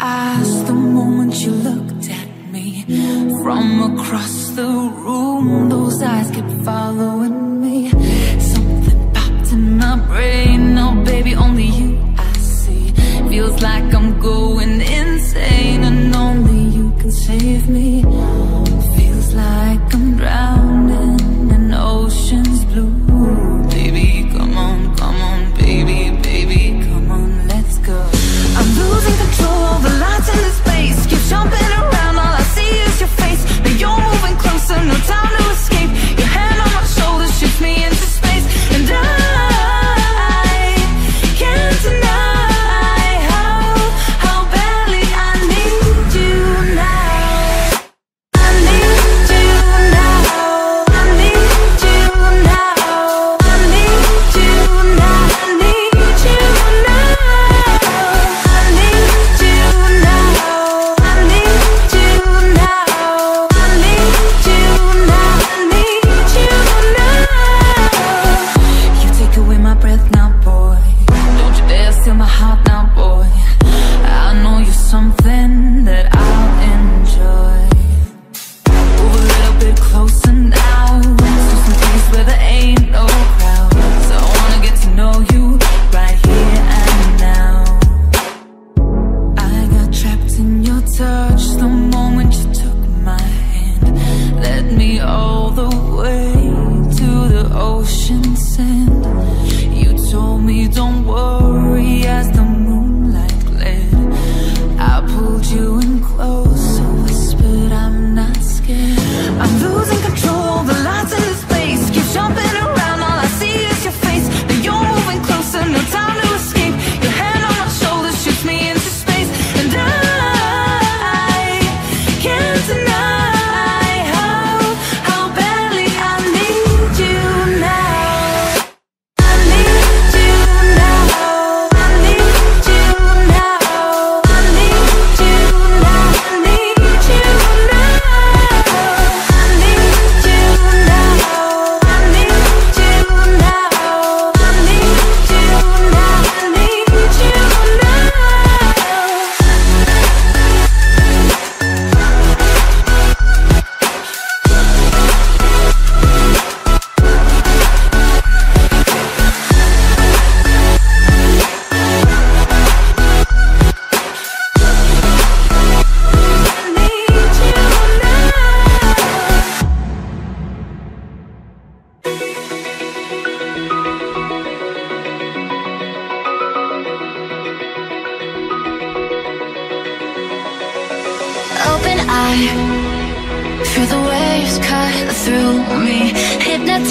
eyes the moment you looked at me. From across the room, those eyes kept following touch the moment you took my hand. Led me all the way to the ocean sand. You told me don't worry as the moonlight gled I pulled you in close, whispered I'm not scared. I'm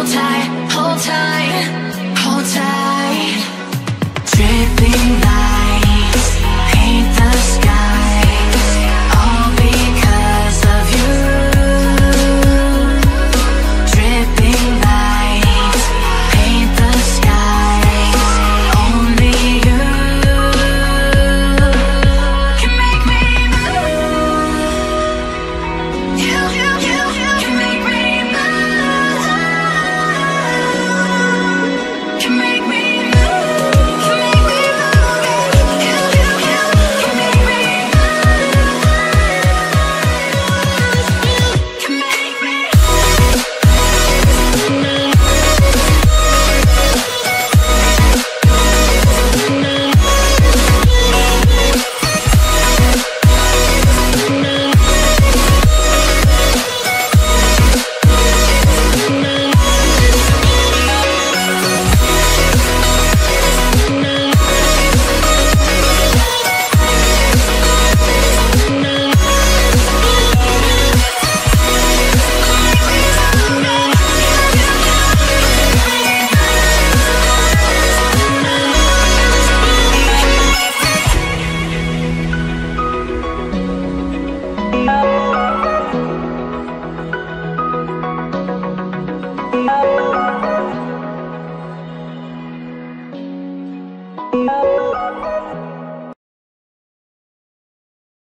hold tight, hold tight.